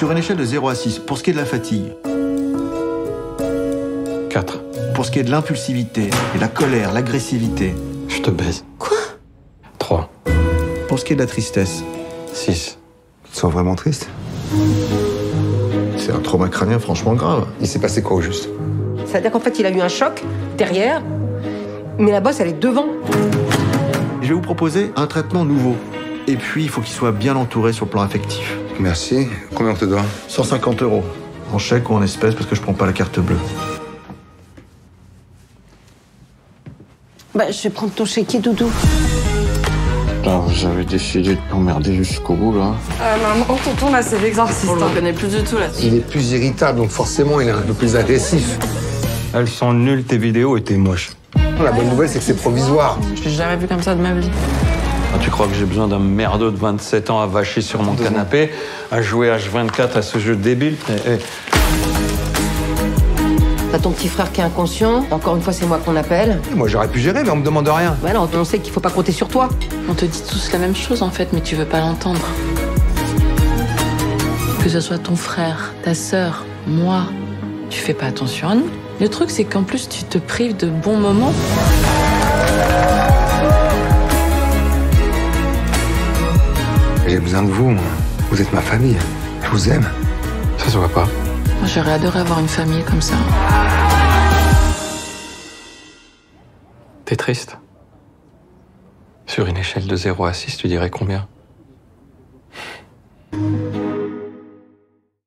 Sur une échelle de 0 à 6, pour ce qui est de la fatigue, 4. pour ce qui est de l'impulsivité, et la colère, l'agressivité, Je te baise. Quoi? 3. pour ce qui est de la tristesse, 6. Tu te sens vraiment triste? C'est un trauma crânien franchement grave. Il s'est passé quoi au juste? C'est-à-dire qu'en fait, il a eu un choc derrière, mais la bosse, elle est devant. Je vais vous proposer un traitement nouveau. Et puis, il faut qu'il soit bien entouré sur le plan affectif. Merci. Combien on te doit 150 euros. En chèque ou en espèces parce que je prends pas la carte bleue. Bah, je vais prendre ton chéquier, Doudou. Putain, vous avez décidé de m'emmerder jusqu'au bout, là. Euh, maman, tonton, là, c'est l'exorciste. On le reconnaît plus du tout là. Il est plus irritable, donc forcément, il est un peu plus agressif. Elles sont nulles, tes vidéos, et t'es moche. La bonne nouvelle, c'est que c'est provisoire. Je l'ai jamais vu comme ça de ma vie. Ah, tu crois que j'ai besoin d'un merdeux de 27 ans à vacher sur mon canapé, à jouer H24 à ce jeu débile? Eh, eh, T'as ton petit frère qui est inconscient. Encore une fois, c'est moi qu'on appelle. Moi, j'aurais pu gérer, mais on me demande rien. Bah non, on sait qu'il faut pas compter sur toi. On te dit tous la même chose en fait, mais tu veux pas l'entendre. Que ce soit ton frère, ta sœur, moi, tu fais pas attention à nous. Le truc, c'est qu'en plus, tu te prives de bons moments. J'ai besoin de vous. Vous êtes ma famille. Je vous aime. ça se voit pas. Moi, J'aurais adoré avoir une famille comme ça. T'es triste? Sur une échelle de 0 à 6, tu dirais combien?